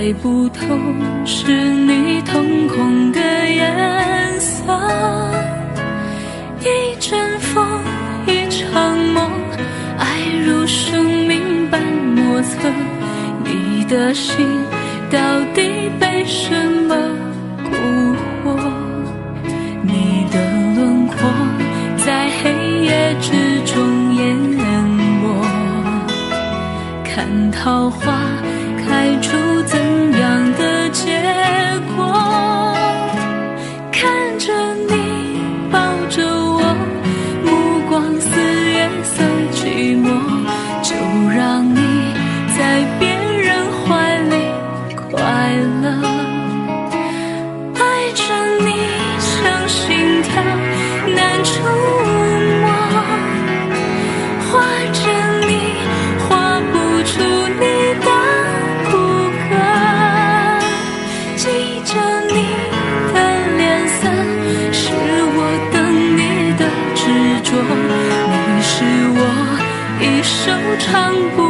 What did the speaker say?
猜不透是你瞳孔的颜色。一阵风，一场梦，爱如生命般莫测。你的心到底被什么蛊惑？你的轮廓在黑夜之中淹没，看桃花开出怎唱不。